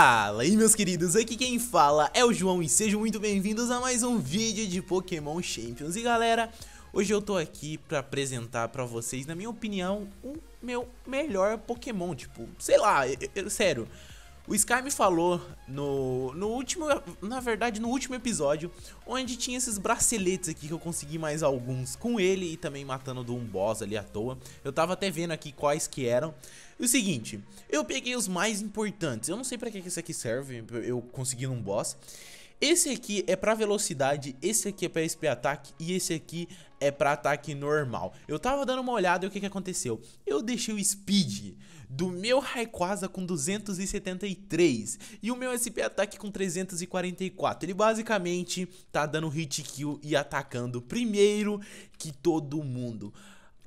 Fala aí meus queridos, aqui quem fala é o João e sejam muito bem-vindos a mais um vídeo de Pokémon Champions. E galera, hoje eu tô aqui pra apresentar pra vocês, na minha opinião, o meu melhor Pokémon Tipo, sei lá, eu, eu, sério o Sky me falou no, no último, na verdade no último episódio, onde tinha esses braceletes aqui que eu consegui mais alguns com ele e também matando de um boss ali à toa. Eu tava até vendo aqui quais que eram. O seguinte, eu peguei os mais importantes, eu não sei pra que, que isso aqui serve, eu consegui num boss. Esse aqui é pra velocidade, esse aqui é pra SP ataque e esse aqui é pra ataque normal. Eu tava dando uma olhada e o que que aconteceu? Eu deixei o speed do meu Rayquaza com 273 e o meu SP ataque com 344. Ele basicamente tá dando hit kill e atacando primeiro que todo mundo.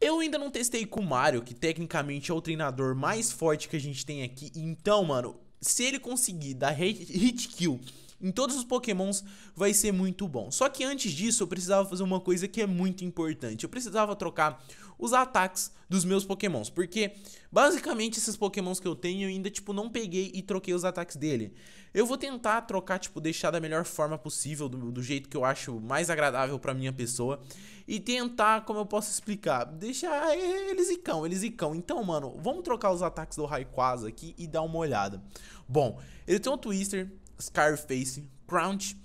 Eu ainda não testei com o Mario, que tecnicamente é o treinador mais forte que a gente tem aqui. Então, mano, se ele conseguir dar hit kill em todos os pokémons vai ser muito bom. Só que antes disso eu precisava fazer uma coisa que é muito importante. Eu precisava trocar os ataques dos meus pokémons, porque basicamente esses pokémons que eu tenho eu ainda tipo não peguei e troquei os ataques dele. Eu vou tentar trocar, tipo, deixar da melhor forma possível, do, do jeito que eu acho mais agradável pra minha pessoa e tentar, como eu posso explicar, deixar eles icão, eles icão. Então, mano, vamos trocar os ataques do Rayquaza aqui e dar uma olhada. Bom, ele tem um Twister, Scarface, Crunch.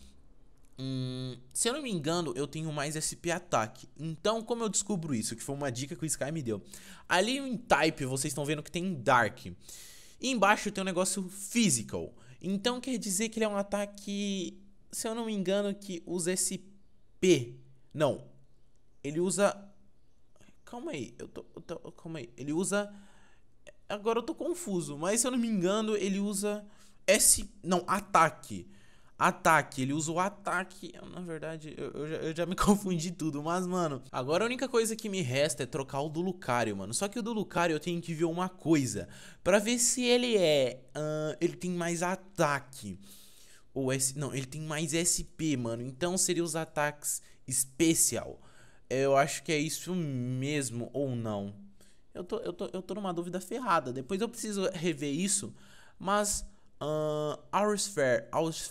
Hum, se eu não me engano, eu tenho mais SP ataque. Então, como eu descubro isso? Que foi uma dica que o Sky me deu. Ali em Type, vocês estão vendo que tem Dark. E embaixo tem um negócio Physical. Então, quer dizer que ele é um ataque, se eu não me engano, que usa SP. Não. Ele usa... Calma aí. Eu tô, eu tô... Calma aí. Ele usa... Agora eu tô confuso. Mas, se eu não me engano, ele usa... S. Não, ataque. Ataque, ele usa o ataque. Na verdade, eu, eu, já, eu, já, me confundi tudo. Mas, mano, agora a única coisa que me resta é trocar o do Lucario, mano. Só que o do Lucario eu tenho que ver uma coisa. Pra ver se ele é. Uh, ele tem mais ataque. Ou S. Não, ele tem mais SP, mano. Então seria os ataques especial. Eu acho que é isso mesmo, ou não. Eu tô, eu tô, eu tô numa dúvida ferrada. Depois eu preciso rever isso. Mas Uh, Aurisphere.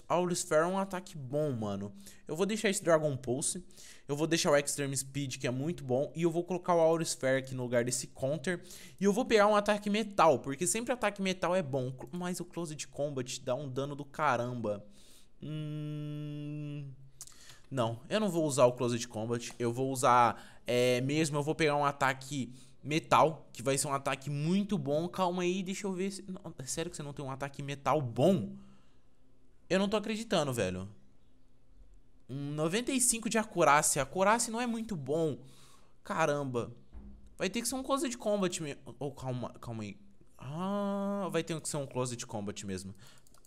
Aurisphere é um ataque bom, mano. Eu vou deixar esse Dragon Pulse. Eu vou deixar o Extreme Speed, que é muito bom. E eu vou colocar o Aurisphere aqui no lugar desse Counter. E eu vou pegar um ataque metal, porque sempre ataque metal é bom. Mas o Closed Combat dá um dano do caramba. Hum... Não, eu não vou usar o Closed Combat. Eu vou usar é, mesmo, eu vou pegar um ataque metal, que vai ser um ataque muito bom. Calma aí, deixa eu ver. Se... Não, é sério que você não tem um ataque metal bom? Eu não tô acreditando, velho. Um 95 de acurácia. Acurácia não é muito bom. Caramba. Vai ter que ser um Closed Combat mesmo. Oh, calma, calma aí. Ah, vai ter que ser um Closed Combat mesmo.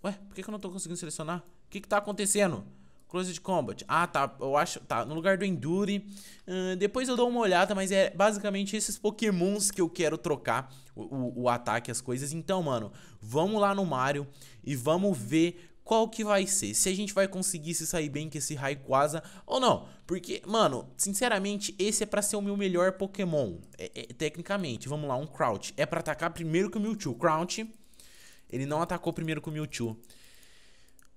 Ué, por que, que eu não tô conseguindo selecionar? O que que tá acontecendo? Closed Combat. Ah, tá. Eu acho. Tá. No lugar do Endure. Uh, depois eu dou uma olhada, mas é basicamente esses Pokémons que eu quero trocar. O, o, o, ataque, as coisas. Então, mano, vamos lá no Mario e vamos ver qual que vai ser. Se a gente vai conseguir se sair bem com esse Rayquaza ou não. Porque, mano, sinceramente, esse é pra ser o meu melhor Pokémon. É, é, tecnicamente, vamos lá, um Crouch. É pra atacar primeiro que o Mewtwo. Crouch, ele não atacou primeiro com o Mewtwo.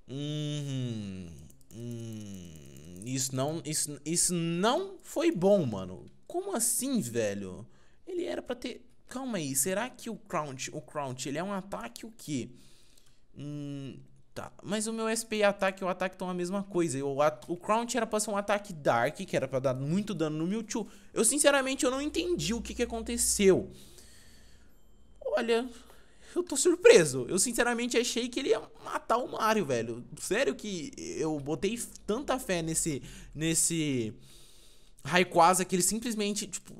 Hum... Hum, isso não, isso, isso não foi bom, mano. Como assim, velho? Ele era pra ter... Calma aí, será que o Crunch, o Crunch, ele é um ataque o quê? Hum, tá. Mas o meu SP e ataque e o ataque estão a mesma coisa. O, Crunch era pra ser um ataque Dark, que era pra dar muito dano no Mewtwo. Eu, sinceramente, eu não entendi o que, que aconteceu. Olha, eu tô surpreso. Eu sinceramente achei que ele ia matar o Mario, velho. Sério que eu botei tanta fé nesse nesse Rayquaza que ele simplesmente, tipo,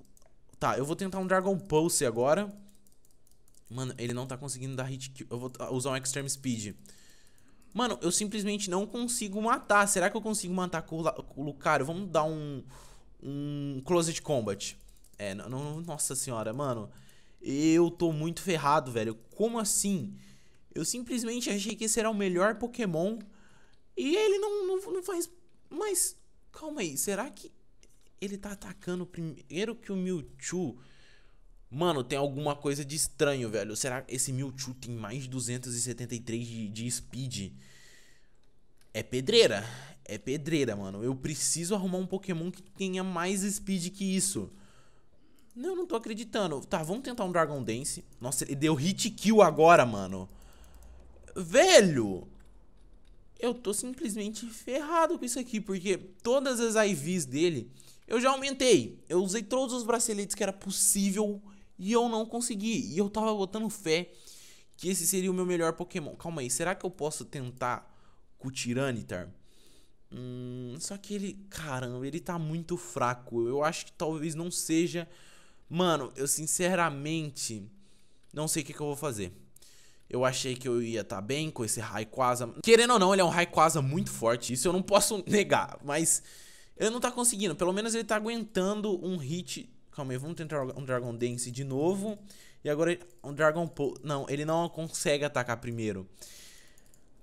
tá, eu vou tentar um Dragon Pulse agora. Mano, ele não tá conseguindo dar hit kill. Eu vou usar um Extreme Speed. Mano, eu simplesmente não consigo matar. Será que eu consigo matar com o Lucario? Vamos dar um um Closed Combat. É, não, não nossa senhora, mano. Eu tô muito ferrado, velho. Como assim? Eu simplesmente achei que esse era o melhor Pokémon. E ele não, não, não faz. Mas. Calma aí, será que ele tá atacando primeiro que o Mewtwo? Mano, tem alguma coisa de estranho, velho. Será que esse Mewtwo tem mais de 273 de, de speed? É pedreira. É pedreira, mano. Eu preciso arrumar um Pokémon que tenha mais speed que isso. Não, não tô acreditando. Tá, vamos tentar um Dragon Dance. Nossa, ele deu hit kill agora, mano. Velho! Eu tô simplesmente ferrado com isso aqui, porque todas as IVs dele eu já aumentei. Eu usei todos os braceletes que era possível e eu não consegui. E eu tava botando fé que esse seria o meu melhor Pokémon. Calma aí, será que eu posso tentar com o Tiranitar? Hum, só que ele, caramba, ele tá muito fraco. Eu acho que talvez não seja. Mano, eu sinceramente não sei o que, que eu vou fazer. Eu achei que eu ia estar tá bem com esse Rayquaza. Querendo ou não, ele é um Rayquaza muito forte. Isso eu não posso negar. Mas ele não tá conseguindo. Pelo menos ele tá aguentando um hit Calma aí, vamos tentar um Dragon Dance de novo. E agora um Dragon Pulse. Não, ele não consegue atacar primeiro.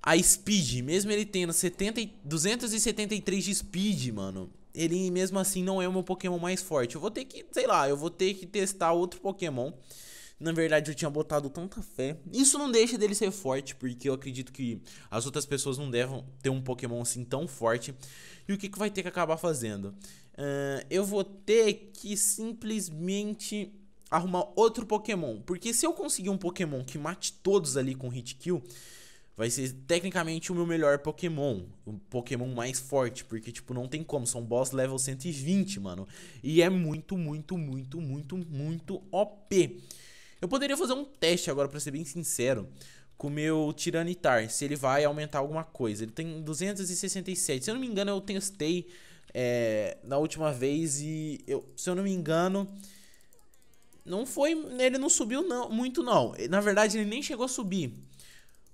A Speed, mesmo ele tendo 70, 273 de Speed, mano. Ele mesmo assim não é o meu Pokémon mais forte. Eu vou ter que, sei lá, eu vou ter que testar outro Pokémon. Na verdade, eu tinha botado tanta fé. Isso não deixa dele ser forte, porque eu acredito que as outras pessoas não devem ter um Pokémon assim tão forte. E o que, que vai ter que acabar fazendo? Uh, eu vou ter que simplesmente arrumar outro Pokémon. Porque se eu conseguir um Pokémon que mate todos ali com Hit Kill, vai ser tecnicamente o meu melhor Pokémon. O Pokémon mais forte. Porque, tipo, não tem como. São boss level 120, mano. E é muito, muito, muito, muito, muito OP. Eu poderia fazer um teste agora, pra ser bem sincero. Com o meu Tiranitar. Se ele vai aumentar alguma coisa. Ele tem 267. Se eu não me engano, eu testei é, na última vez e eu, se eu não me engano, não foi, ele não subiu não, muito não. Na verdade, ele nem chegou a subir.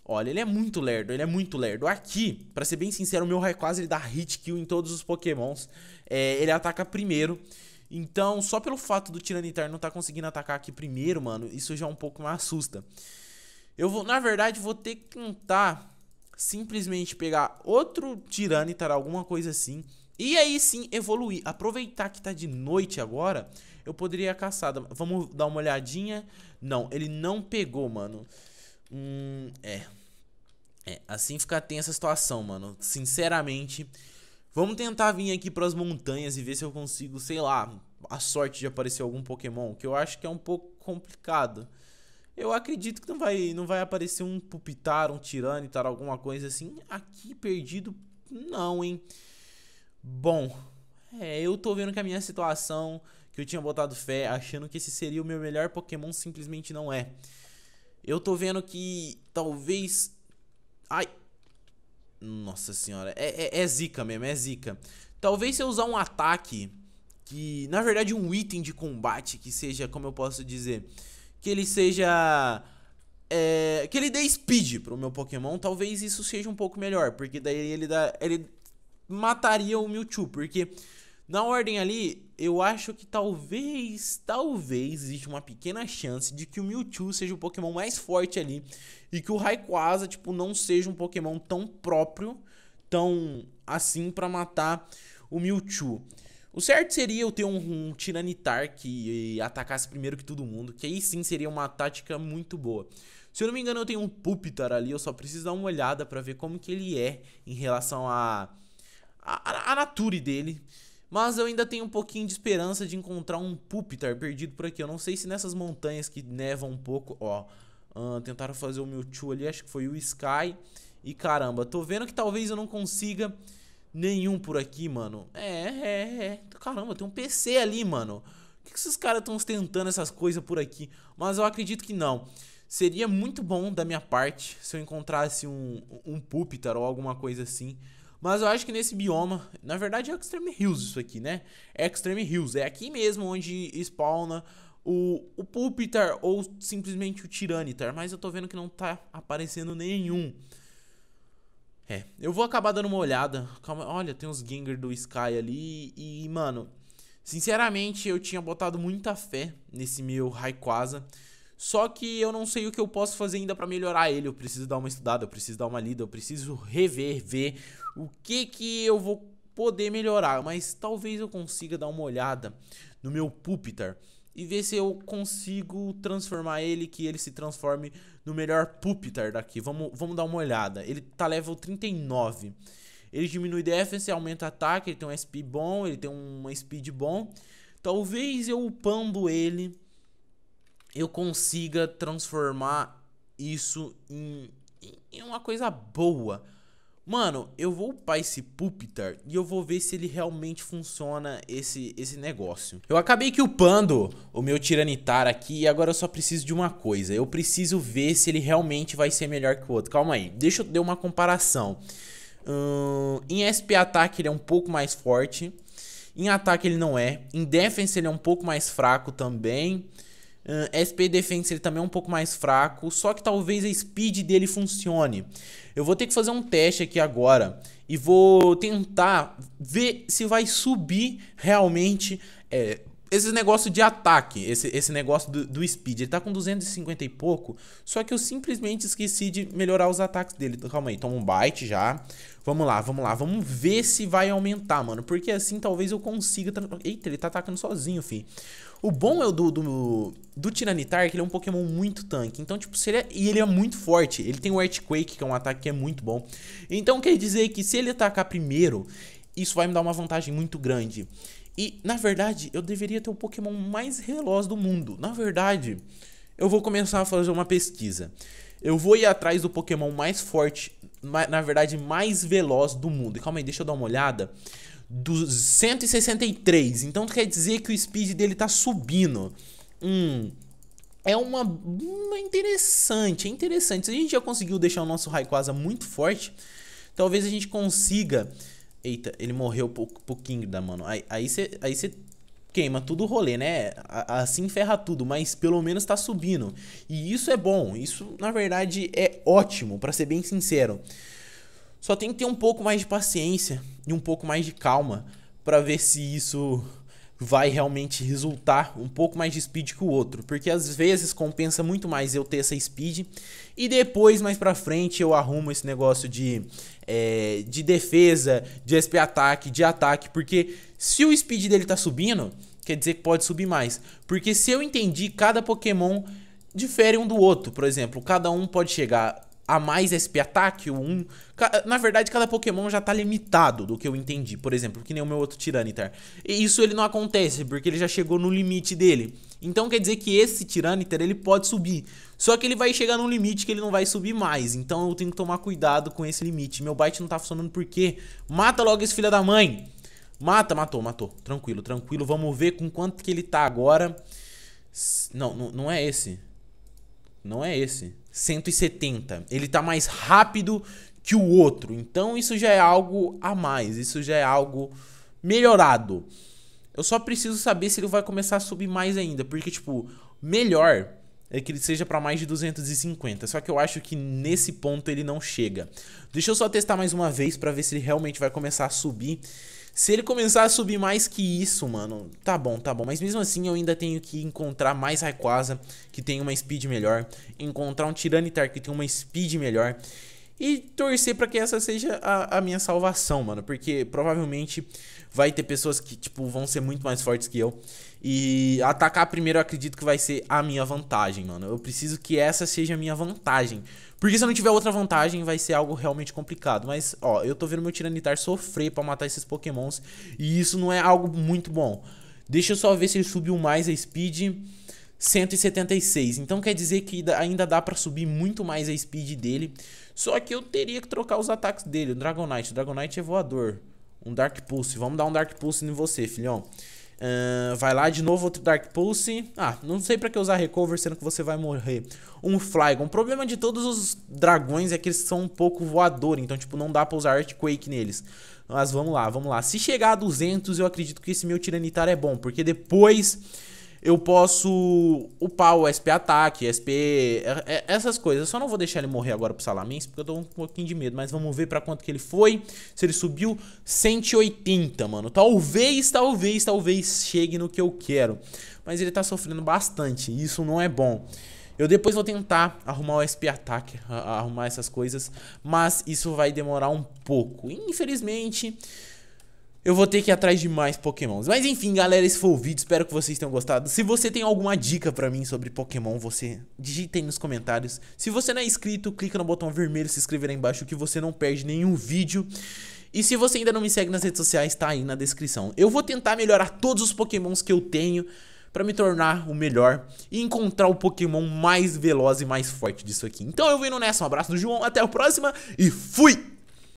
Olha, ele é muito lerdo, ele é muito lerdo. Aqui, pra ser bem sincero, o meu Rayquaza ele dá hit kill em todos os pokémons. É, ele ataca primeiro. Então, só pelo fato do Tiranitar não tá conseguindo atacar aqui primeiro, mano, isso já um pouco me assusta. Eu vou, na verdade, vou ter que tentar simplesmente pegar outro Tiranitar, alguma coisa assim, e aí sim evoluir. Aproveitar que tá de noite agora, eu poderia caçar. Vamos dar uma olhadinha. Não, ele não pegou, mano. Hum, é. É, assim fica tensa a situação, mano. Sinceramente. Vamos tentar vir aqui pras montanhas e ver se eu consigo, sei lá, a sorte de aparecer algum Pokémon. Que eu acho que é um pouco complicado. Eu acredito que não vai, não vai aparecer um Pupitar, um Tiranitar, alguma coisa assim. Aqui perdido, não, hein. Bom, é, eu tô vendo que a minha situação, que eu tinha botado fé, achando que esse seria o meu melhor Pokémon, simplesmente não é. Eu tô vendo que talvez... Ai... Nossa senhora, é, é, é zica mesmo, é zica. Talvez se eu usar um ataque que, na verdade, um item de combate que seja, como eu posso dizer, que ele seja... É, que ele dê speed pro meu Pokémon, talvez isso seja um pouco melhor, porque daí ele dá, ele mataria o Mewtwo, porque na ordem ali, eu acho que talvez, talvez existe uma pequena chance de que o Mewtwo seja o Pokémon mais forte ali e que o Rayquaza, tipo, não seja um Pokémon tão próprio, tão assim para matar o Mewtwo. O certo seria eu ter um, um Tiranitar que atacasse primeiro que todo mundo, que aí sim seria uma tática muito boa. Se eu não me engano, eu tenho um Pupitar ali, eu só preciso dar uma olhada para ver como que ele é em relação a a, a nature dele. Mas eu ainda tenho um pouquinho de esperança de encontrar um Pupitar perdido por aqui. Eu não sei se nessas montanhas que nevam um pouco, ó. Uh, tentaram fazer o Mewtwo ali, acho que foi o Sky. E caramba, tô vendo que talvez eu não consiga nenhum por aqui, mano. É, é, é. Caramba, tem um PC ali, mano. Por que, que esses caras estão tentando essas coisas por aqui? Mas eu acredito que não. Seria muito bom da minha parte se eu encontrasse um, um Pupitar ou alguma coisa assim. Mas eu acho que nesse bioma, na verdade é Extreme Hills isso aqui, né? É Extreme Hills, é aqui mesmo onde spawna o, o Pupitar ou simplesmente o Tiranitar. Mas eu tô vendo que não tá aparecendo nenhum. É, eu vou acabar dando uma olhada. Calma, olha, tem uns Gengar do Sky ali e, mano, sinceramente eu tinha botado muita fé nesse meu Rayquaza. Só que eu não sei o que eu posso fazer ainda para melhorar ele. Eu preciso dar uma estudada, eu preciso dar uma lida, eu preciso rever, ver o que que eu vou poder melhorar. Mas talvez eu consiga dar uma olhada no meu Pupitar. e ver se eu consigo transformar ele, que ele se transforme no melhor Pupitar daqui. Vamos, vamos dar uma olhada. Ele tá level 39. Ele diminui defense, aumenta ataque, ele tem um SP bom, ele tem uma speed bom. Talvez eu upando ele, eu consiga transformar isso em, em uma coisa boa. Mano, eu vou upar esse Pupitar e eu vou ver se ele realmente funciona esse, esse negócio. Eu acabei que upando o meu Tiranitar aqui e agora eu só preciso de uma coisa. Eu preciso ver se ele realmente vai ser melhor que o outro. Calma aí, deixa eu dar uma comparação. Hum, em SP ataque ele é um pouco mais forte. Em ataque ele não é. Em defense ele é um pouco mais fraco também. Uh, SP Defense ele também é um pouco mais fraco, só que talvez a speed dele funcione. Eu vou ter que fazer um teste aqui agora e vou tentar ver se vai subir realmente é, esse negócio de ataque, esse, esse negócio do, do, speed. Ele tá com 250 e pouco, só que eu simplesmente esqueci de melhorar os ataques dele. Então, calma aí, toma um bite já. Vamos lá, vamos lá, vamos ver se vai aumentar, mano. Porque assim talvez eu consiga... Eita, ele tá atacando sozinho, fi. O bom é o do, do, do Tiranitar, que ele é um Pokémon muito tanque. Então, tipo, se ele é, e ele é muito forte. Ele tem o Earthquake, que é um ataque que é muito bom. Então, quer dizer que se ele atacar primeiro, isso vai me dar uma vantagem muito grande. E, na verdade, eu deveria ter o Pokémon mais veloz do mundo. Na verdade, eu vou começar a fazer uma pesquisa. Eu vou ir atrás do Pokémon mais forte, na verdade, mais veloz do mundo. E calma aí, deixa eu dar uma olhada dos 163. Então quer dizer que o speed dele tá subindo. Hum. É uma, uma interessante, é interessante. Se a gente já conseguiu deixar o nosso Rayquaza muito forte, talvez a gente consiga. Eita, ele morreu pro, pro Kingdom, mano. Aí você aí cê queima tudo o rolê, né? Assim ferra tudo, mas pelo menos tá subindo. E isso é bom. Isso, na verdade, é ótimo, para ser bem sincero. Só tem que ter um pouco mais de paciência e um pouco mais de calma para ver se isso vai realmente resultar um pouco mais de speed que o outro, porque às vezes compensa muito mais eu ter essa speed e depois mais pra frente eu arrumo esse negócio de, é, de defesa, de SP ataque, de ataque, porque se o speed dele tá subindo, quer dizer que pode subir mais, porque se eu entendi, cada Pokémon difere um do outro, por exemplo, cada um pode chegar a mais SP ataque, o 1. Na verdade, cada Pokémon já tá limitado do que eu entendi. Por exemplo, que nem o meu outro Tiranitar. E isso ele não acontece, porque ele já chegou no limite dele. Então quer dizer que esse Tiranitar ele pode subir. Só que ele vai chegar num limite que ele não vai subir mais. Então eu tenho que tomar cuidado com esse limite. Meu bite não tá funcionando por quê? Mata logo esse filho da mãe. Mata, matou, matou. Tranquilo, tranquilo. Vamos ver com quanto que ele tá agora. Não, não, não é esse. Não é esse. 170. Ele tá mais rápido que o outro. Então isso já é algo a mais. Isso já é algo melhorado. Eu só preciso saber se ele vai começar a subir mais ainda. Porque, tipo, melhor é que ele seja para mais de 250. Só que eu acho que nesse ponto ele não chega. Deixa eu só testar mais uma vez para ver se ele realmente vai começar a subir. Se ele começar a subir mais que isso, mano, tá bom, tá bom. Mas mesmo assim eu ainda tenho que encontrar mais Rayquaza, que tem uma speed melhor. Encontrar um Tiranitar que tem uma speed melhor. E torcer para que essa seja a, a minha salvação, mano. Porque provavelmente vai ter pessoas que, tipo, vão ser muito mais fortes que eu. E atacar primeiro eu acredito que vai ser a minha vantagem, mano. Eu preciso que essa seja a minha vantagem. Porque se eu não tiver outra vantagem, vai ser algo realmente complicado. Mas, ó, eu tô vendo meu Tiranitar sofrer pra matar esses pokémons. E isso não é algo muito bom. Deixa eu só ver se ele subiu mais a speed. 176. Então quer dizer que ainda dá pra subir muito mais a speed dele. Só que eu teria que trocar os ataques dele. O Dragonite. O Dragonite é voador. Um Dark Pulse. Vamos dar um Dark Pulse em você, filhão. Uh, vai lá de novo, outro Dark Pulse. Ah, não sei pra que usar Recover, sendo que você vai morrer. Um Flygon. O problema de todos os dragões é que eles são um pouco voador, então, tipo, não dá pra usar Earthquake neles. Mas vamos lá, vamos lá. Se chegar a 200, eu acredito que esse meu Tiranitar é bom, porque depois eu posso upar o SP ataque, SP, é, é, essas coisas. Eu só não vou deixar ele morrer agora pro Salamence, porque eu tô um pouquinho de medo. Mas vamos ver pra quanto que ele foi. Se ele subiu 180, mano. Talvez, talvez, talvez chegue no que eu quero. Mas ele tá sofrendo bastante, e isso não é bom. Eu depois vou tentar arrumar o SP ataque, arrumar essas coisas, mas isso vai demorar um pouco. Infelizmente, eu vou ter que ir atrás de mais pokémons. Mas enfim, galera, esse foi o vídeo, espero que vocês tenham gostado. Se você tem alguma dica pra mim sobre pokémon, você digita aí nos comentários. Se você não é inscrito, clica no botão vermelho, se inscrever aí embaixo que você não perde nenhum vídeo. E se você ainda não me segue nas redes sociais, tá aí na descrição. Eu vou tentar melhorar todos os pokémons que eu tenho para me tornar o melhor e encontrar o Pokémon mais veloz e mais forte disso aqui. Então eu vou indo nessa, um abraço do João, até a próxima e fui!